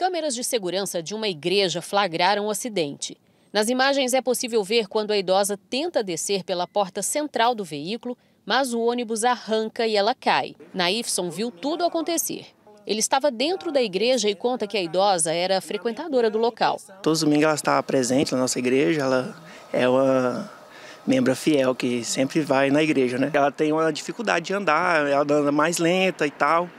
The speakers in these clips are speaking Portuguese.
câmeras de segurança de uma igreja flagraram o acidente. Nas imagens é possível ver quando a idosa tenta descer pela porta central do veículo, mas o ônibus arranca e ela cai. Naifson viu tudo acontecer. Ele estava dentro da igreja e conta que a idosa era frequentadora do local. Todos os domingos ela estava presente na nossa igreja, ela é uma membra fiel que sempre vai na igreja, né? Ela tem uma dificuldade de andar, ela anda mais lenta e tal.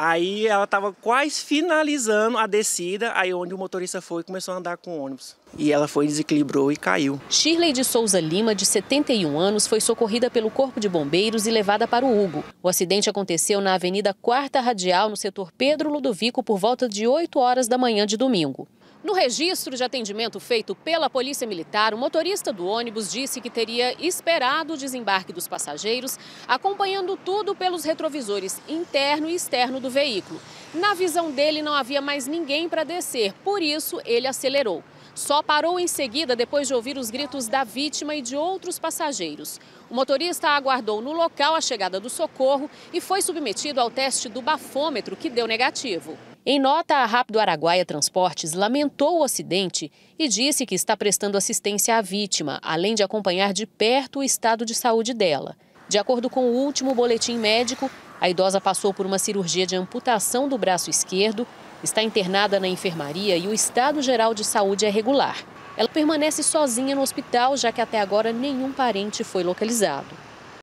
Aí ela estava quase finalizando a descida, aí onde o motorista foi começou a andar com o ônibus. E ela foi, desequilibrou e caiu. Shirley de Souza Lima, de 71 anos, foi socorrida pelo Corpo de Bombeiros e levada para o Hugo. O acidente aconteceu na Avenida Quarta Radial, no setor Pedro Ludovico, por volta de 8 horas da manhã de domingo. No registro de atendimento feito pela Polícia Militar, o motorista do ônibus disse que teria esperado o desembarque dos passageiros, acompanhando tudo pelos retrovisores interno e externo do veículo. Na visão dele, não havia mais ninguém para descer, por isso ele acelerou. Só parou em seguida depois de ouvir os gritos da vítima e de outros passageiros. O motorista aguardou no local a chegada do socorro e foi submetido ao teste do bafômetro, que deu negativo. Em nota, a Rápido Araguaia Transportes lamentou o acidente e disse que está prestando assistência à vítima, além de acompanhar de perto o estado de saúde dela. De acordo com o último boletim médico, a idosa passou por uma cirurgia de amputação do braço esquerdo, está internada na enfermaria e o estado geral de saúde é regular. Ela permanece sozinha no hospital, já que até agora nenhum parente foi localizado.